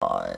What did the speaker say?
God